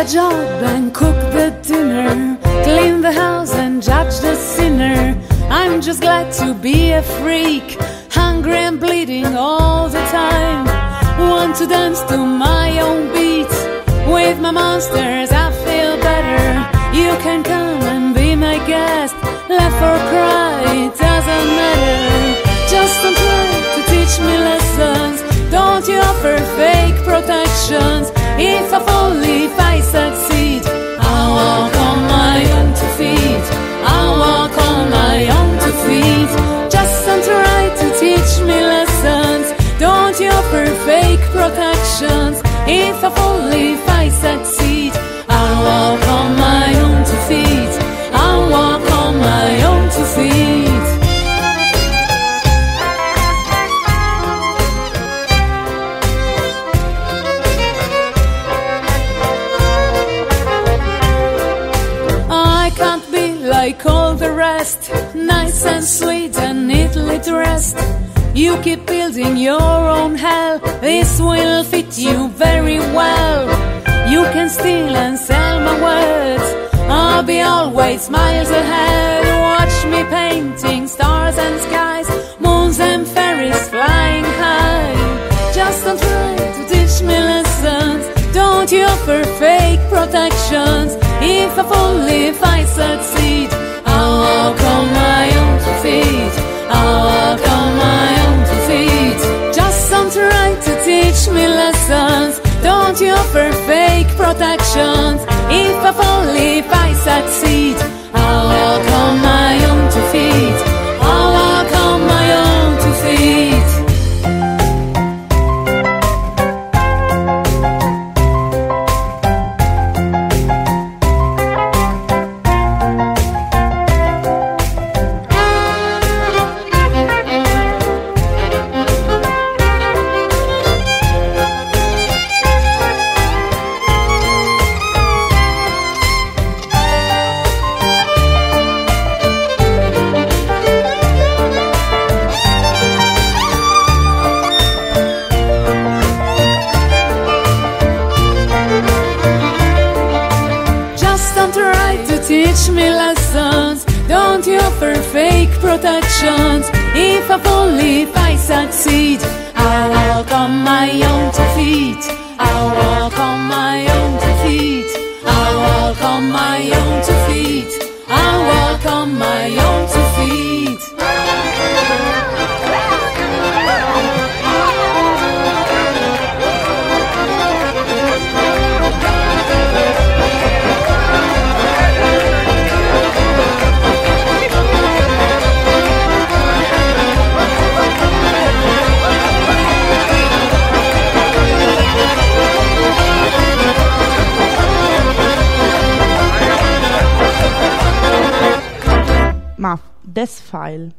A job and cook the dinner. Clean the house and judge the sinner. I'm just glad to be a freak. Hungry and bleeding all the time. Want to dance to my own beat. With my monsters, I feel better. You can come and be my guest. Laugh I succeed, I'll walk on my own two feet. I'll walk on my own two feet. I can't be like all the rest, nice and sweet and neatly dressed. You keep building your own hell, this will fit you very well. You can steal and sell my words, I'll be always miles ahead. Watch me painting stars and skies, moons and fairies flying high. Just don't try to teach me lessons. Don't you offer fake protections? If I fall, if I succeed, I'll walk on offer fake protections? If I if I succeed, Desfile.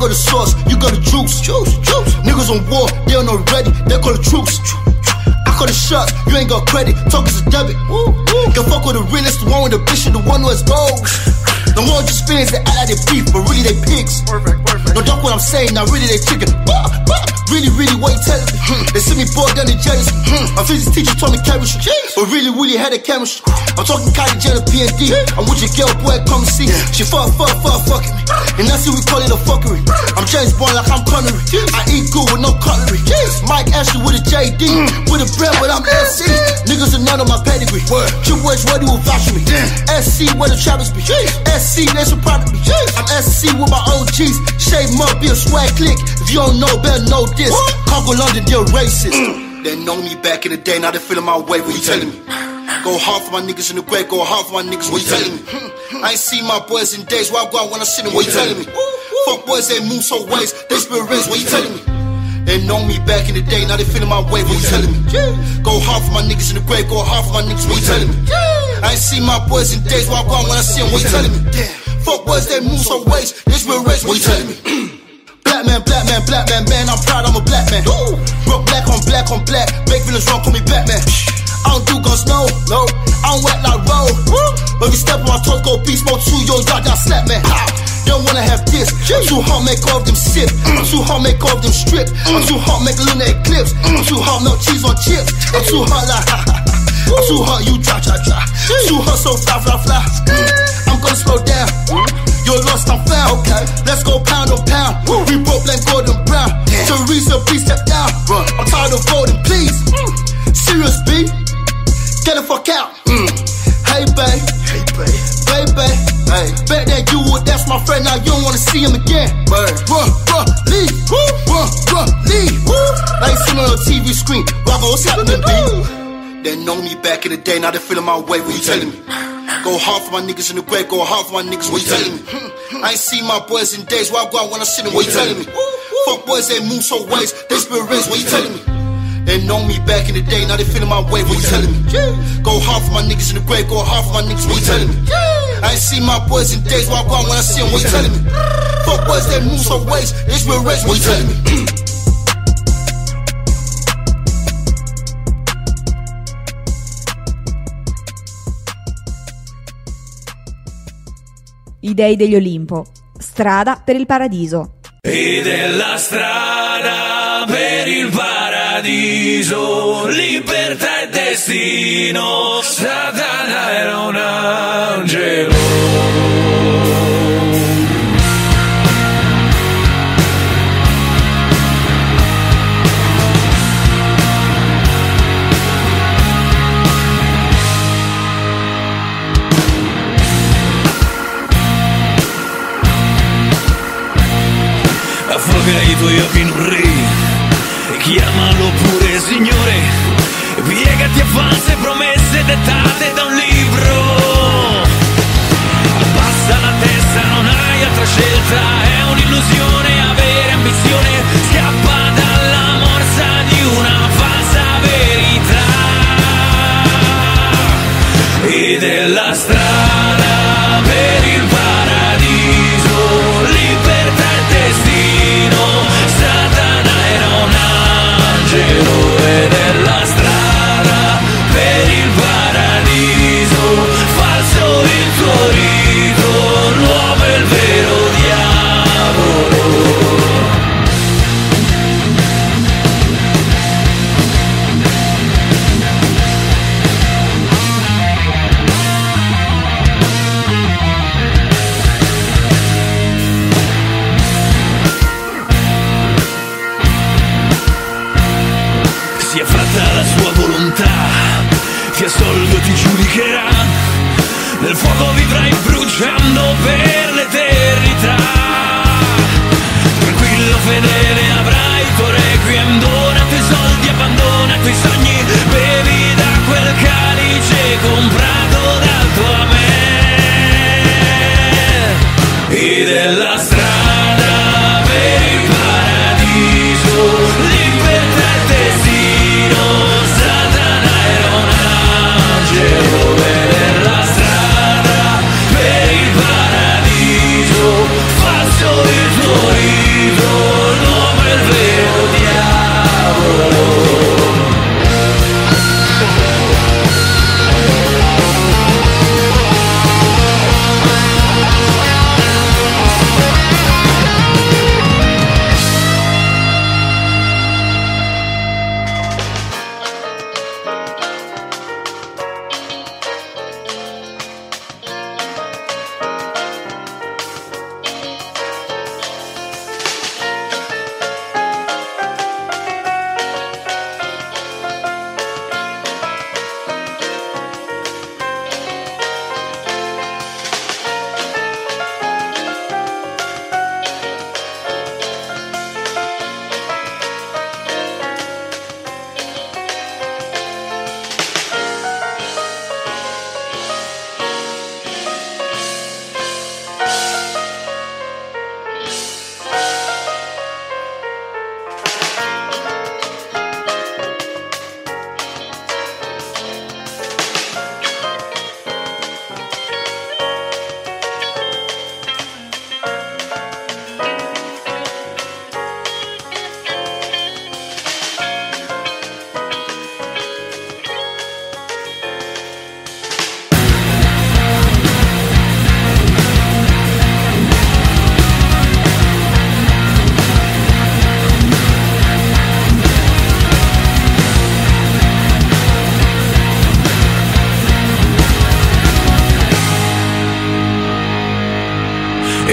Got the sauce, you got the juice. juice, juice. Niggas on war, they are not ready, they call the troops. I call the shots, you ain't got credit, talk is a debit. Can fuck with the realest, the one with the bitch, the one who has goals. The one just feelings, they act like they beef, but really they pigs. Perfect, perfect. No doubt what I'm saying, now really they chicken. Really, really, what you telling me? Hmm. They see me bored down the jealous. Hmm. My physics teacher told me chemistry. But really, really had a chemistry. I'm talking Kylie Jenner, PND. I'm with your girl, boy, come and see. She fuck, fuck, fuck, fucking me. And that's what we call it a fuckery. I'm James Bond like I'm Connery. I eat good with no cutlery. Mike Ashley with a JD. Hmm. With a bread, but I'm SC. Niggas are none of my pedigree. Triple H ready will vouch for me. SC where the Travis be. SC, proud of. I'm SC with my OGs. Shave up, be a swag click. If you don't know, better know this. Congo London, they're racist. Mm. They know me back in the day, now they feeling my way. What you telling me? Go hard for my niggas in the grave, go hard for my niggas. What you telling me? I ain't seen my boys in days. Where I go out when I see them. What you telling me? Fuck boys, they move so ways. They spirit race. What you telling me? They know me back in the day, now they feeling my way. What you telling me? Go hard for my niggas in the grave, go hard for my niggas. What you telling me? I ain't seen my boys in days. Go out when I see them. What you telling me? Fuck boys, they move so ways. This spirit race. What you telling me? Black man, black man, black man, man, I'm proud, I'm a black man. Rock black on black on black, make feelings wrong, call me Batman. I don't do guns, no, no, I don't wet like roll. When you step on my toes, go beast mode 2, yo, y'all got slap, man. Don't wanna have this. I'm too hot, make all of them sip. I'm too hot, make all of them strip. I'm too hot, make a lunar eclipse. I'm too hot, melt cheese on chips. I'm too hot, like, I'm too hot, you dry, dry, dry. Too hot, so fly, fly, fly. Hmm. I'm gonna slow down. Hmm. You're lost, I'm found. Okay. Let's go pound on pound. Hmm. We both like golden brown. Teresa, please step down. Run. I'm tired of voting, please. Serious B, get the fuck out. Hey, babe. Hey, babe. Baby. Hey. Bet that you would, that's my friend. Now you don't wanna see him again. Run, run, run, leave. Run, run, leave. Woo. I ain't seen on a TV screen. Bravo, what's happening, B? They know me back in the day, now they feeling my way. What you telling me? Go hard for my niggas in the grave, go hard for my niggas. What you telling me? Hmm, hmm. I ain't seen my boys in days. Where I go out when I see them. What you telling me? Fuck boys, they move so ways. They spirit race. What you telling me? They know me back in the day, now they feeling my way. What you telling me? Go hard for my niggas in the grave, go hard for my niggas. What you telling me? I ain't seen my boys in days. Where I go out when I see them. What you telling me? Fuck boys, they move so ways. They spirit race. What you telling me? Hmm. I dei degli Olimpo. Strada per il paradiso. E della strada per il paradiso, libertà e destino, Satana era un angelo. Tuoi occhi re e chiamalo pure Signore. Piegati a false promesse dettate de las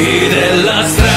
della strada.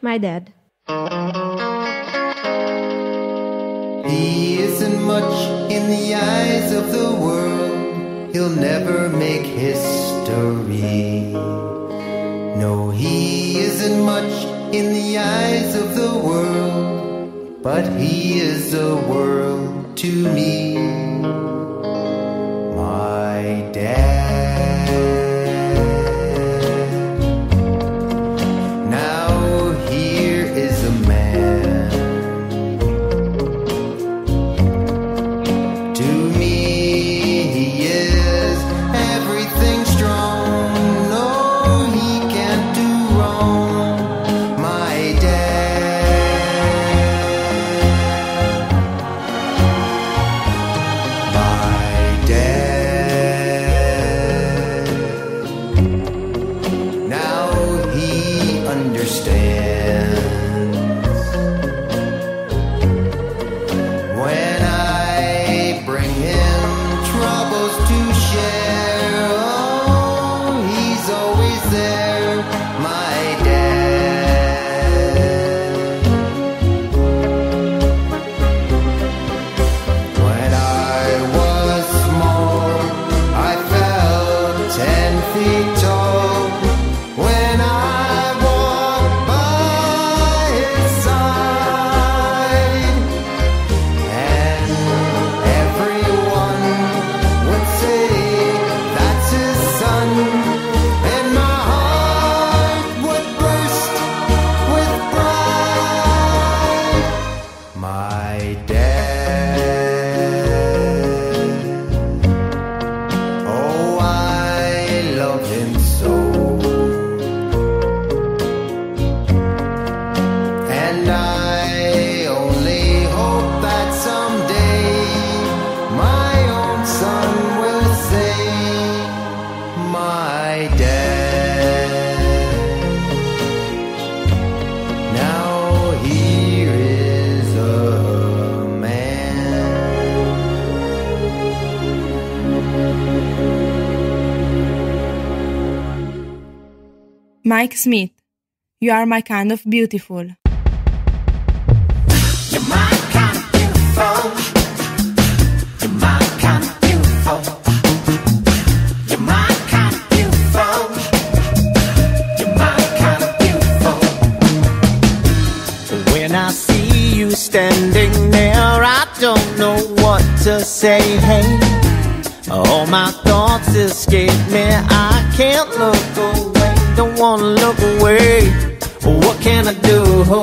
My Dad. He isn't much in the eyes of the world. He'll never make history. No, he isn't much in the eyes of the world. But he is a world to me. My dad. Mike Smith, You Are My Kind of Beautiful. When I see you standing there, I don't know what to say. Hey,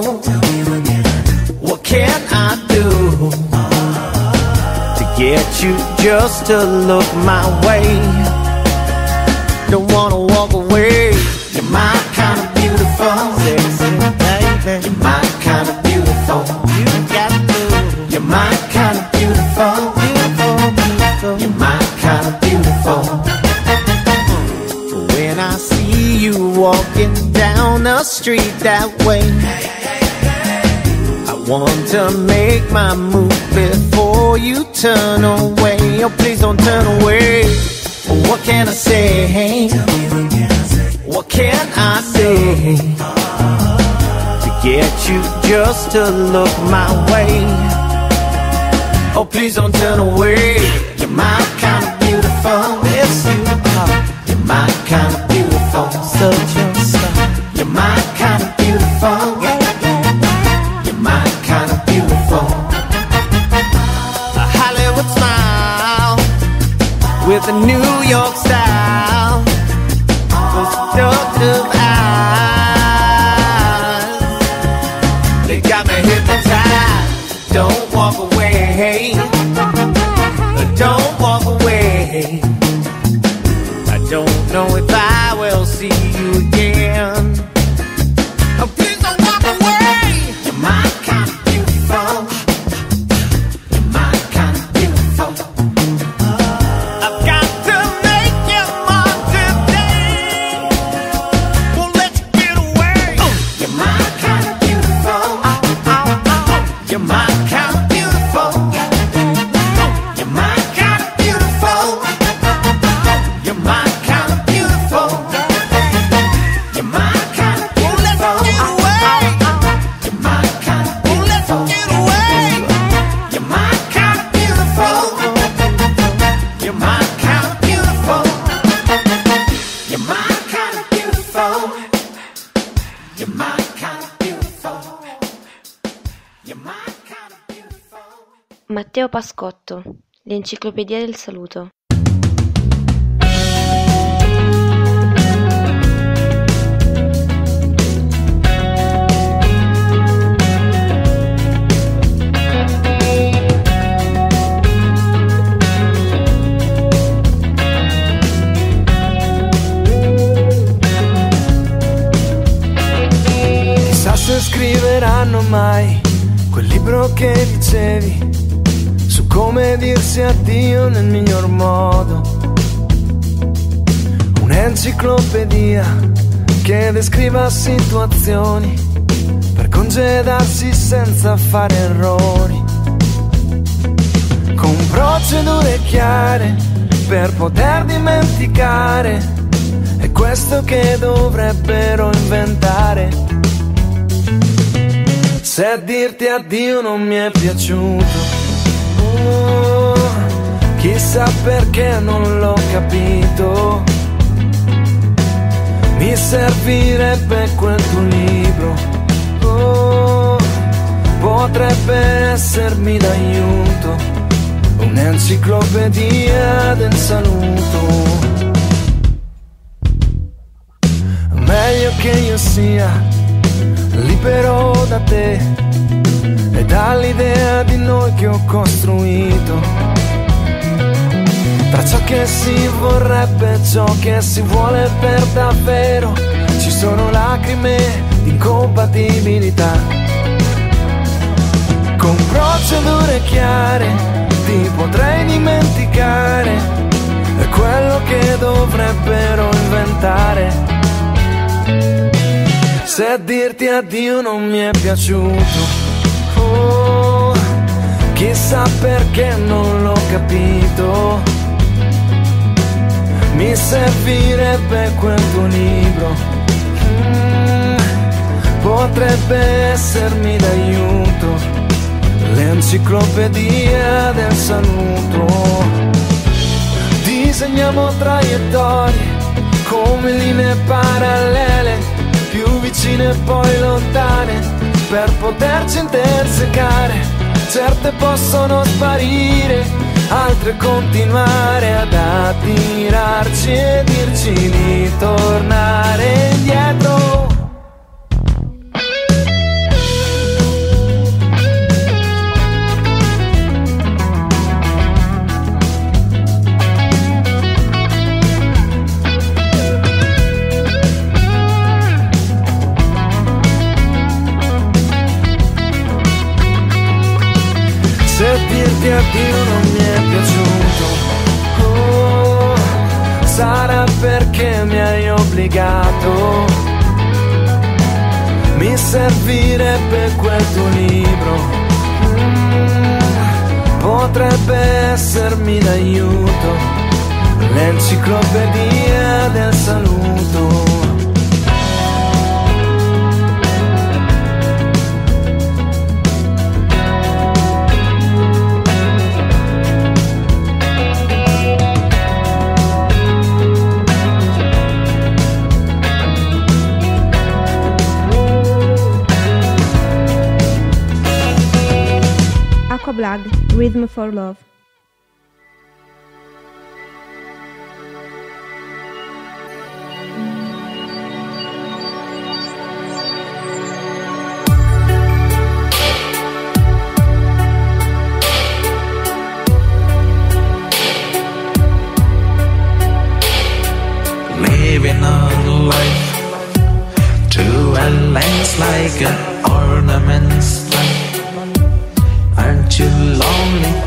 What can I do to get you just to look my way? Don't wanna walk away. You're my kind of beautiful, sexy baby. You're my kind of beautiful. To. You're my kind of beautiful, beautiful, beautiful. You're my kind of beautiful. When I see you walking down the street that way. Want to make my move before you turn away. Oh, please don't turn away. What can I say? What can I say to get you just to look my way? Oh, please don't turn away. You're my kind of beautiful. Yes, you are. You're my kind Matteo Pascotto, l'Enciclopedia del Saluto. Chissà se scriveranno mai quel libro che dicevi come dirsi addio nel miglior modo. Un'enciclopedia che descriva situazioni per congedarsi senza fare errori. Con procedure chiare per poter dimenticare. È questo che dovrebbero inventare. Se dirti addio non mi è piaciuto, chissà perché non l'ho capito. Mi servirebbe quel tuo libro, oh, potrebbe essermi d'aiuto, un'enciclopedia del saluto. Meglio che io sia libero da te e dall'idea di noi che ho costruito. Tra ciò che si vorrebbe e ciò che si vuole per davvero, ci sono lacrime di incompatibilità. Con procedure chiare ti potrei dimenticare, è quello che dovrebbero inventare. Se dirti addio non mi è piaciuto, oh, chissà perché non l'ho capito. Mi servirebbe quel tuo libro, potrebbe essermi d'aiuto, l'enciclopedia del saluto. Disegniamo traiettorie come linee parallele più vicine e poi lontane per poterci intersecare. Certe possono sparire, altre continuare ad attirarci e dirci di tornare indietro. Se dirti addio sarà perché mi hai obbligato. Mi servirebbe quel tuo libro, potrebbe essermi d'aiuto, l'enciclopedia del saluto. Black, Rhythm for Love. Living our life to a. lonely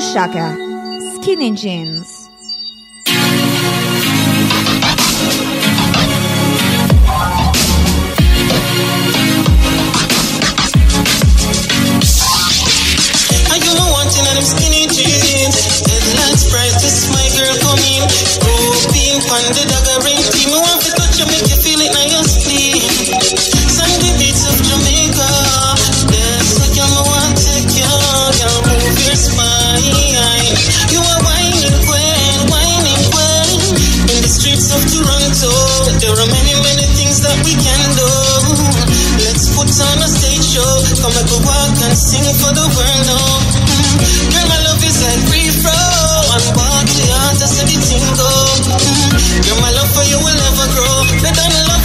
Shaka, Skinny Jeans. Skinny jeans. Headlights bright, my girl the dagger touch make you feel it your beats of Jamaica. Yes, I can, I want to take you. Move your spine. so there are many, many things that we can do. Let's put on a stage show. Come up and work and sing for the world. No. Mm-hmm. Girl, my love is like free flow. I'm walking out, I said it's go. Girl, my love for you will never grow. Let down love.